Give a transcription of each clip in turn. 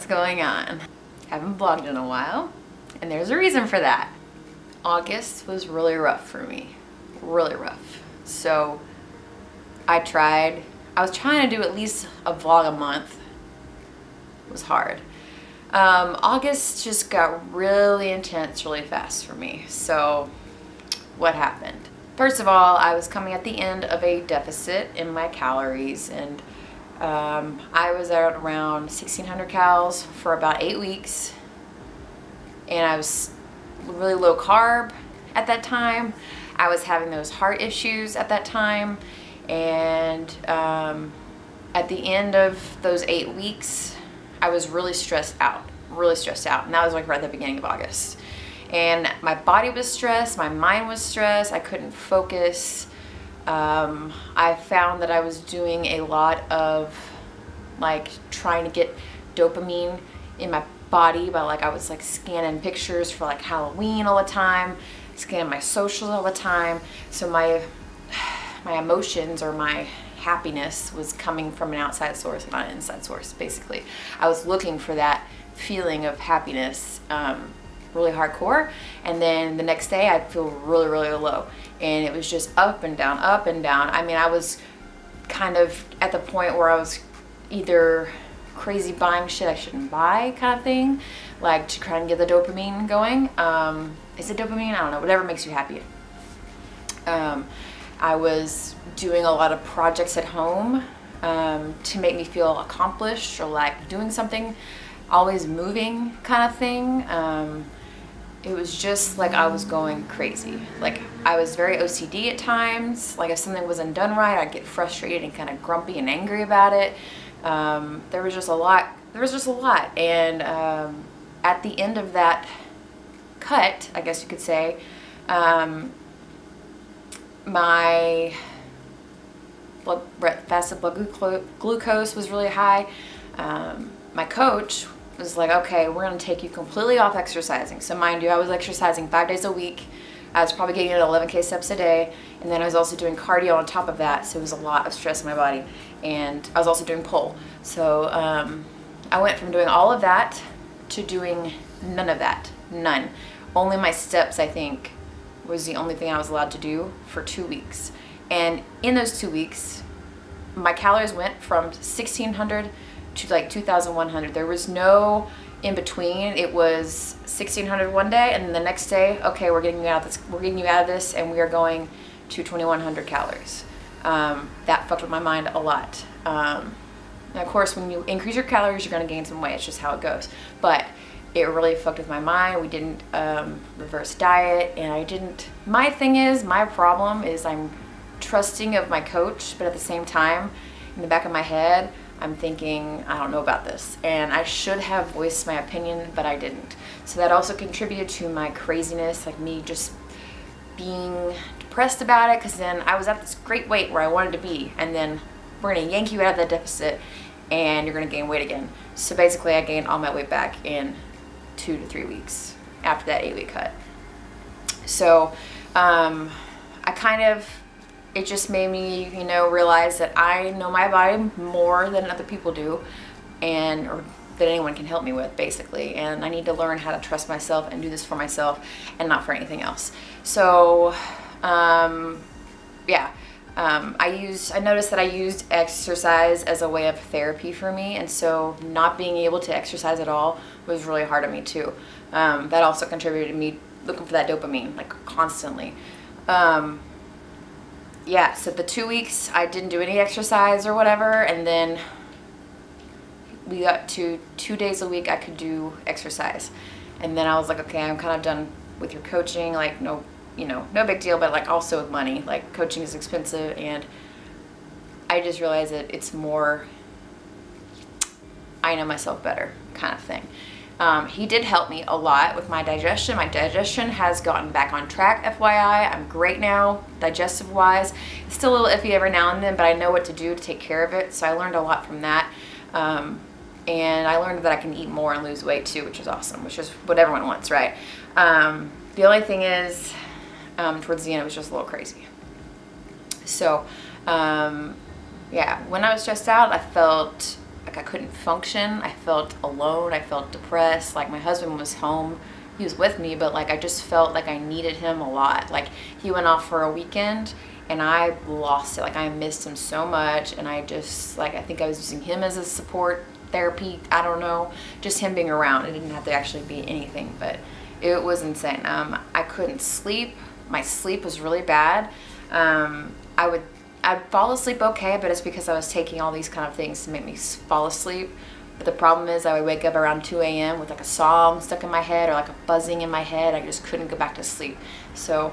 what's going on. Haven't vlogged in a while, and there's a reason for that. August was really rough for me, really rough. So I tried, I was trying to do at least a vlog a month. It was hard. Um, August just got really intense really fast for me. So what happened? First of all, I was coming at the end of a deficit in my calories and um, I was at around 1600 calories for about eight weeks. And I was really low carb at that time. I was having those heart issues at that time. And um, at the end of those eight weeks I was really stressed out, really stressed out. And that was like right at the beginning of August. And my body was stressed, my mind was stressed, I couldn't focus um, I found that I was doing a lot of like trying to get dopamine in my body by like I was like scanning pictures for like Halloween all the time, scanning my socials all the time. So my my emotions or my happiness was coming from an outside source, not an inside source, basically. I was looking for that feeling of happiness um, really hardcore and then the next day I'd feel really really low. And it was just up and down up and down. I mean I was kind of at the point where I was either crazy buying shit I shouldn't buy kind of thing like to try and get the dopamine going. Um, is it dopamine? I don't know. Whatever makes you happy. Um, I was doing a lot of projects at home um, to make me feel accomplished or like doing something always moving kind of thing. Um, it was just like I was going crazy. Like I was very OCD at times. Like if something wasn't done right, I'd get frustrated and kind of grumpy and angry about it. Um, there was just a lot. There was just a lot. And um, at the end of that cut, I guess you could say, um, my blood, fasted blood glucose was really high. Um, my coach was like, okay, we're gonna take you completely off exercising. So mind you, I was exercising five days a week. I was probably getting at 11K steps a day. And then I was also doing cardio on top of that. So it was a lot of stress in my body. And I was also doing pole. So um, I went from doing all of that to doing none of that, none. Only my steps, I think, was the only thing I was allowed to do for two weeks. And in those two weeks, my calories went from 1600 to like 2,100. There was no in between. It was 1,600 one day, and the next day, okay, we're getting you out of this. We're getting you out of this, and we are going to 2,100 calories. Um, that fucked with my mind a lot. Um, and of course, when you increase your calories, you're going to gain some weight. It's just how it goes. But it really fucked with my mind. We didn't um, reverse diet, and I didn't. My thing is, my problem is I'm trusting of my coach, but at the same time, in the back of my head, I'm thinking, I don't know about this. And I should have voiced my opinion, but I didn't. So that also contributed to my craziness, like me just being depressed about it, because then I was at this great weight where I wanted to be, and then we're gonna yank you out of that deficit, and you're gonna gain weight again. So basically, I gained all my weight back in two to three weeks after that eight week cut. So um, I kind of it just made me, you know, realize that I know my body more than other people do and or that anyone can help me with basically and I need to learn how to trust myself and do this for myself and not for anything else. So um, yeah, um, I used, I noticed that I used exercise as a way of therapy for me and so not being able to exercise at all was really hard on me too. Um, that also contributed to me looking for that dopamine like constantly. Um, yeah, so the two weeks I didn't do any exercise or whatever, and then we got to two days a week I could do exercise. And then I was like, okay, I'm kind of done with your coaching. Like, no, you know, no big deal, but like also with money. Like, coaching is expensive, and I just realized that it's more, I know myself better kind of thing. Um, he did help me a lot with my digestion. My digestion has gotten back on track, FYI. I'm great now, digestive wise. It's still a little iffy every now and then, but I know what to do to take care of it. So I learned a lot from that. Um, and I learned that I can eat more and lose weight too, which is awesome, which is what everyone wants, right? Um, the only thing is, um, towards the end, it was just a little crazy. So, um, yeah, when I was stressed out, I felt like I couldn't function. I felt alone. I felt depressed. Like my husband was home. He was with me, but like I just felt like I needed him a lot. Like he went off for a weekend and I lost it. Like I missed him so much and I just like I think I was using him as a support therapy. I don't know. Just him being around. It didn't have to actually be anything, but it was insane. Um, I couldn't sleep. My sleep was really bad. Um, I would I'd fall asleep okay, but it's because I was taking all these kind of things to make me fall asleep. But the problem is I would wake up around 2 a.m. with like a song stuck in my head or like a buzzing in my head. I just couldn't go back to sleep. So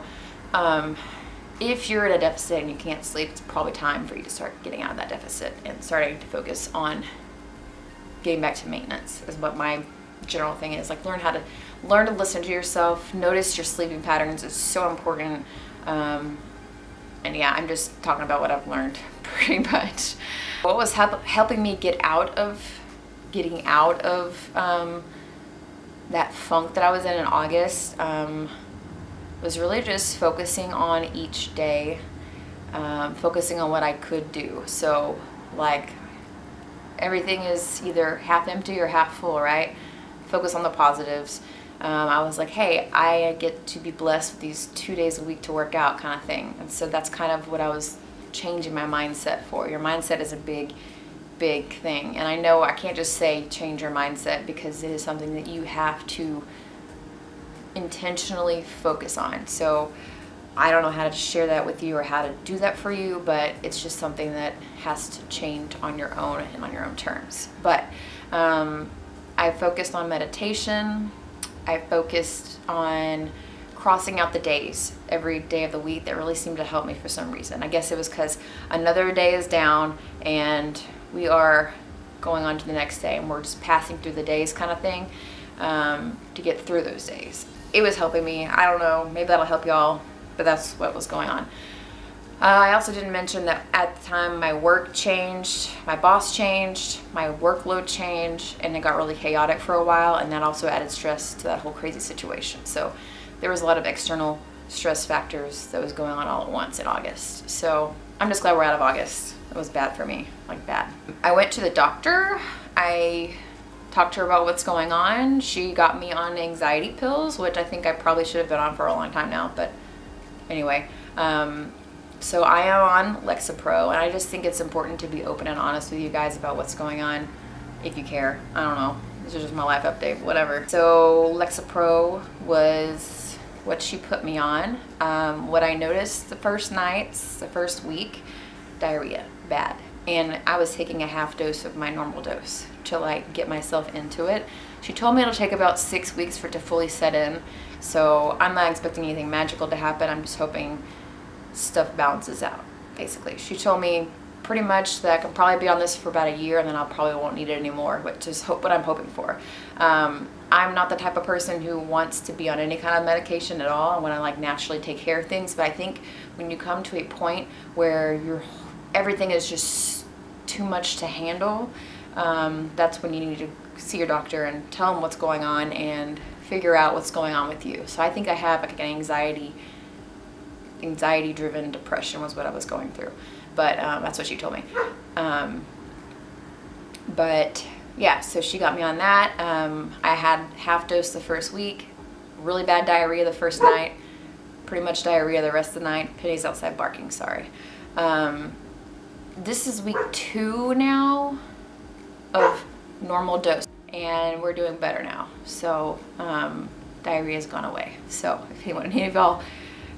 um, if you're in a deficit and you can't sleep, it's probably time for you to start getting out of that deficit and starting to focus on getting back to maintenance is what my general thing is. Like learn how to learn to listen to yourself, notice your sleeping patterns. It's so important. Um, and yeah, I'm just talking about what I've learned pretty much. What was help helping me get out of, getting out of um, that funk that I was in in August um, was really just focusing on each day, um, focusing on what I could do. So like everything is either half empty or half full, right? Focus on the positives um, I was like, hey, I get to be blessed with these two days a week to work out kind of thing. And so that's kind of what I was changing my mindset for. Your mindset is a big, big thing. And I know I can't just say change your mindset because it is something that you have to intentionally focus on. So I don't know how to share that with you or how to do that for you, but it's just something that has to change on your own and on your own terms. But um, I focused on meditation, I focused on crossing out the days every day of the week that really seemed to help me for some reason. I guess it was because another day is down and we are going on to the next day and we're just passing through the days kind of thing um, to get through those days. It was helping me. I don't know, maybe that'll help y'all, but that's what was going on. Uh, I also didn't mention that at the time my work changed, my boss changed, my workload changed, and it got really chaotic for a while, and that also added stress to that whole crazy situation. So there was a lot of external stress factors that was going on all at once in August. So I'm just glad we're out of August. It was bad for me, like bad. I went to the doctor. I talked to her about what's going on. She got me on anxiety pills, which I think I probably should have been on for a long time now, but anyway. Um, so I am on Lexapro, and I just think it's important to be open and honest with you guys about what's going on, if you care. I don't know. This is just my life update, whatever. So Lexapro was what she put me on. Um, what I noticed the first nights, the first week, diarrhea, bad. And I was taking a half dose of my normal dose to like get myself into it. She told me it'll take about six weeks for it to fully set in. So I'm not expecting anything magical to happen. I'm just hoping stuff balances out, basically. She told me pretty much that I can probably be on this for about a year and then I'll probably won't need it anymore, which is hope what I'm hoping for. Um, I'm not the type of person who wants to be on any kind of medication at all. I want to like naturally take care of things, but I think when you come to a point where you're everything is just too much to handle, um, that's when you need to see your doctor and tell them what's going on and figure out what's going on with you. So I think I have like an anxiety anxiety driven depression was what I was going through. But um, that's what she told me. Um, but yeah, so she got me on that. Um, I had half dose the first week, really bad diarrhea the first night, pretty much diarrhea the rest of the night. Penny's outside barking, sorry. Um, this is week two now of normal dose and we're doing better now. So um, diarrhea's gone away. So if anyone, any of y'all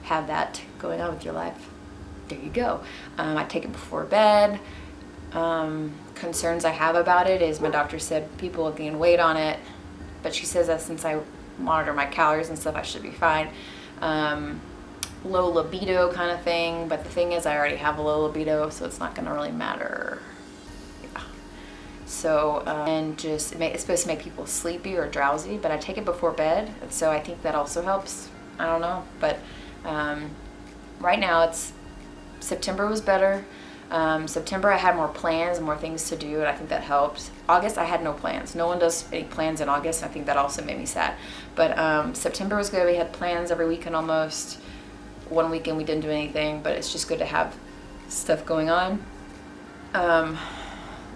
have that going on with your life, there you go. Um, I take it before bed. Um, concerns I have about it is my doctor said people will gain weight on it, but she says that since I monitor my calories and stuff, I should be fine. Um, low libido kind of thing, but the thing is I already have a low libido, so it's not gonna really matter. Yeah. So, um, and just, it may, it's supposed to make people sleepy or drowsy, but I take it before bed, so I think that also helps. I don't know, but um, right now it's September was better. Um, September I had more plans and more things to do and I think that helped. August I had no plans. No one does any plans in August. I think that also made me sad. But um, September was good. We had plans every weekend almost. One weekend we didn't do anything, but it's just good to have stuff going on. Um,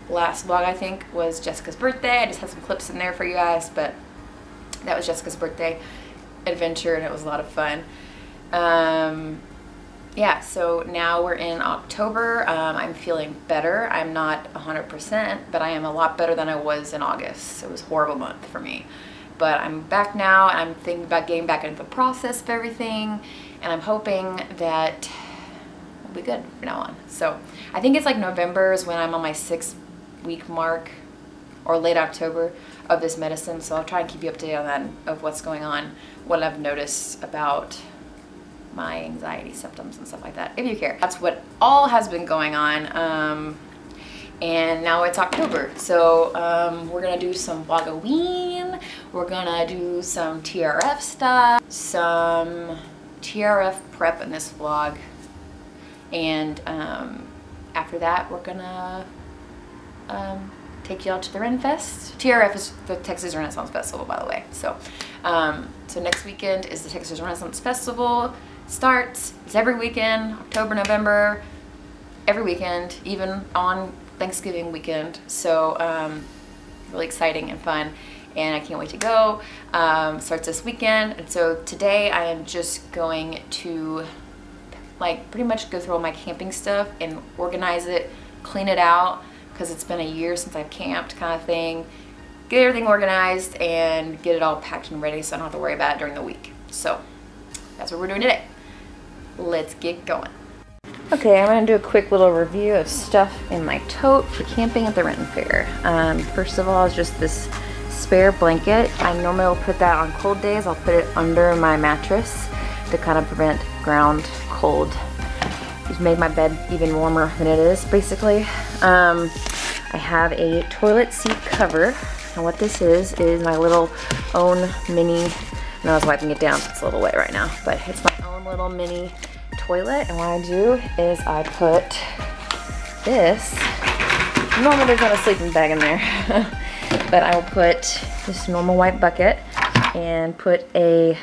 last vlog I think was Jessica's birthday. I just had some clips in there for you guys, but that was Jessica's birthday adventure and it was a lot of fun. Yeah, so now we're in October. Um, I'm feeling better. I'm not 100%, but I am a lot better than I was in August. It was horrible month for me. But I'm back now and I'm thinking about getting back into the process of everything and I'm hoping that we'll be good from now on. So I think it's like November is when I'm on my six week mark or late October of this medicine. So I'll try and keep you updated on that of what's going on, what I've noticed about my anxiety symptoms and stuff like that, if you care. That's what all has been going on. Um, and now it's October. So um, we're gonna do some Vlogoween. We're gonna do some TRF stuff, some TRF prep in this vlog. And um, after that, we're gonna um, take y'all to the Ren Fest. TRF is the Texas Renaissance Festival, by the way. So, um, so next weekend is the Texas Renaissance Festival. Starts, it's every weekend, October, November, every weekend, even on Thanksgiving weekend. So, um, really exciting and fun and I can't wait to go. Um, starts this weekend, and so today I am just going to like pretty much go through all my camping stuff and organize it, clean it out, because it's been a year since I've camped kind of thing. Get everything organized and get it all packed and ready so I don't have to worry about it during the week. So that's what we're doing today. Let's get going. Okay, I'm to do a quick little review of stuff in my tote for camping at the Renton Fair. Um, first of all is just this spare blanket. I normally will put that on cold days. I'll put it under my mattress to kind of prevent ground cold. It's made my bed even warmer than it is, basically. Um, I have a toilet seat cover. And what this is, is my little own mini, no, I was wiping it down, so it's a little wet right now, but it's my own little mini toilet. And what I do is I put this, normally there's not a sleeping bag in there, but I will put this normal white bucket and put a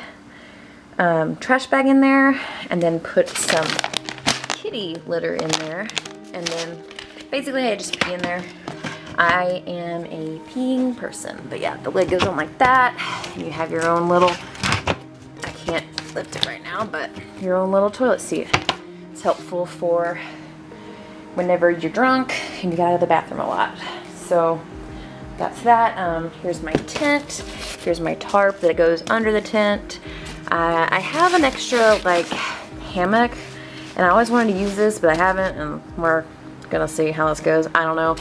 um, trash bag in there and then put some kitty litter in there and then basically I just pee in there. I am a peeing person but yeah the lid goes on like that and you have your own little lift it right now but your own little toilet seat. It's helpful for whenever you're drunk and you get out of the bathroom a lot. So that's that. Um, here's my tent. Here's my tarp that goes under the tent. Uh, I have an extra like hammock and I always wanted to use this but I haven't and we're gonna see how this goes. I don't know.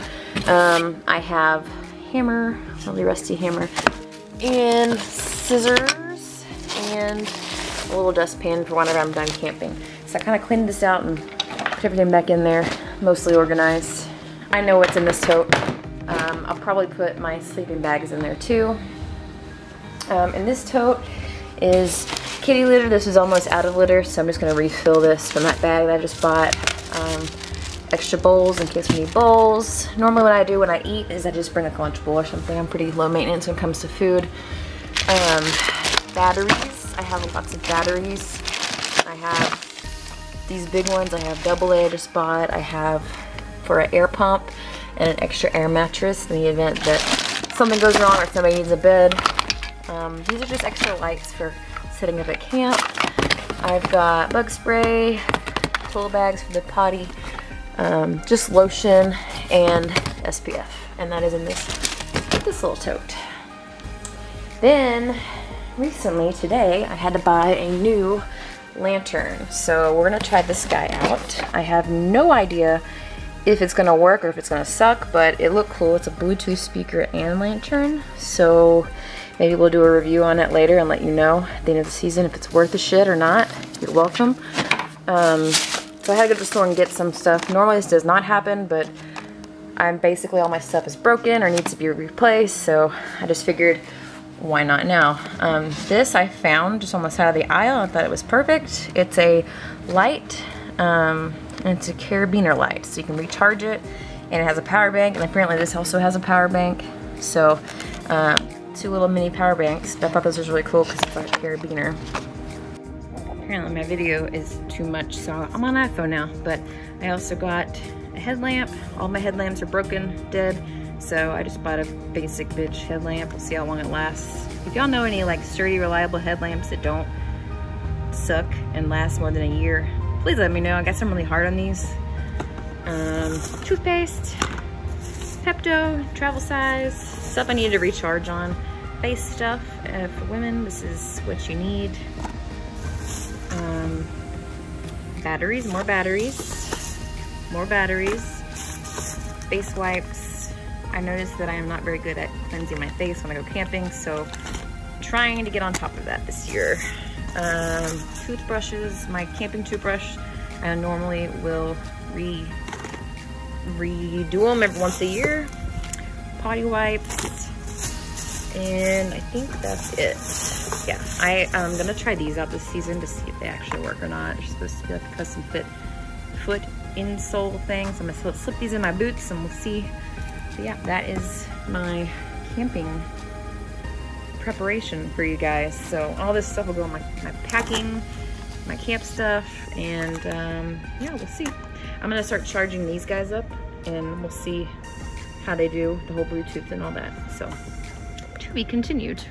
Um, I have hammer, really rusty hammer, and scissors and a little dustpan for whenever I'm done camping. So I kind of cleaned this out and put everything back in there, mostly organized. I know what's in this tote. Um, I'll probably put my sleeping bags in there too. Um, and this tote is kitty litter. This is almost out of litter, so I'm just going to refill this from that bag that I just bought. Um, extra bowls in case we need bowls. Normally what I do when I eat is I just bring a Lunchable or something. I'm pretty low maintenance when it comes to food. Um, batteries. I have lots of batteries. I have these big ones. I have double A I have for an air pump and an extra air mattress in the event that something goes wrong or somebody needs a bed. Um, these are just extra lights for setting up at camp. I've got bug spray, full bags for the potty, um, just lotion and SPF. And that is in this, this little tote. Then, recently, today, I had to buy a new lantern. So we're gonna try this guy out. I have no idea if it's gonna work or if it's gonna suck, but it looked cool. It's a Bluetooth speaker and lantern. So maybe we'll do a review on it later and let you know at the end of the season if it's worth the shit or not. You're welcome. Um, so I had to go to the store and get some stuff. Normally this does not happen, but I'm basically all my stuff is broken or needs to be replaced. So I just figured why not now? Um, this I found just on the side of the aisle. I thought it was perfect. It's a light. Um, and it's a carabiner light so you can recharge it and it has a power bank and apparently this also has a power bank so um, two little mini power banks I thought this was really cool because it's like a carabiner apparently my video is too much so I'm on iPhone now but I also got a headlamp. All my headlamps are broken, dead. So I just bought a basic bitch headlamp. We'll see how long it lasts. If y'all know any like sturdy, reliable headlamps that don't suck and last more than a year, please let me know. I guess I'm really hard on these. Um, toothpaste, Pepto, travel size, stuff I need to recharge on. Face stuff uh, for women, this is what you need. Um, batteries, more batteries, more batteries, face wipes. I noticed that I am not very good at cleansing my face when I go camping, so trying to get on top of that this year. Um, toothbrushes, my camping toothbrush, I normally will re redo them every once a year. Potty wipes, and I think that's it. Yeah, I, I'm gonna try these out this season to see if they actually work or not. They're supposed to be like a custom fit foot insole thing. So I'm gonna slip these in my boots and we'll see. But yeah, that is my camping preparation for you guys. So all this stuff will go in my, my packing, my camp stuff, and um, yeah, we'll see. I'm gonna start charging these guys up and we'll see how they do, the whole Bluetooth and all that. So to be continued.